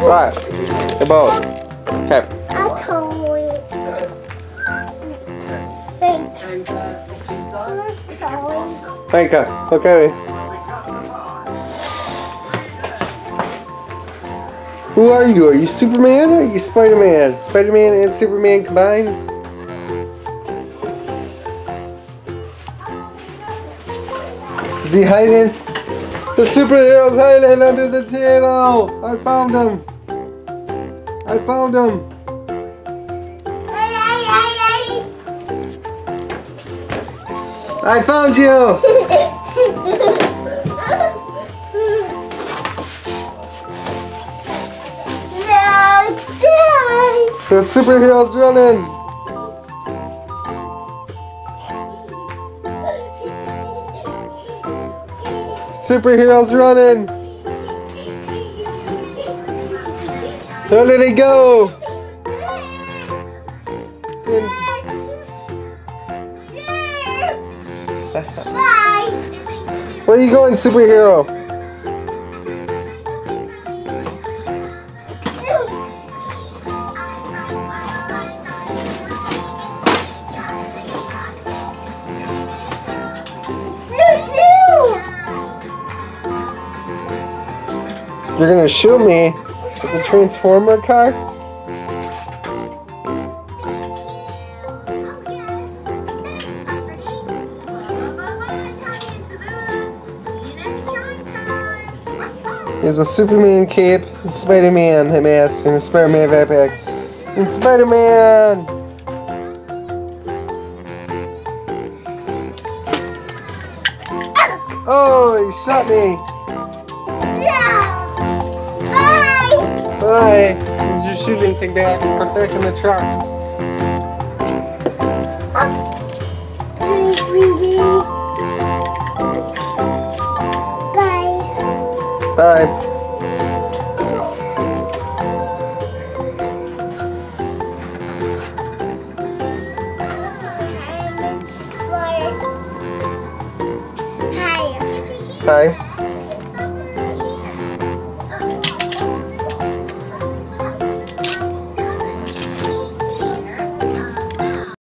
What? The. Okay. A toy. Wait. Toy. Micah, look at me. Who are you? Are you Superman or are you Spider-Man? Spider-Man and Superman combined? Is he hiding? The superhero's hiding under the table! I found him! I found him! Ay, ay, ay, I found you! The superhero's running! Superhero's running! Where did he go? Bye. Where are you going, superhero? You're gonna shoot me with the Transformer car? There's a Superman cape, Spider-Man mask, and a Spider-Man backpack. And Spider-Man! Oh, he shot me! Bye! Did you shoot anything back? Put back in the truck. Bye. Bye. Hi. Bye.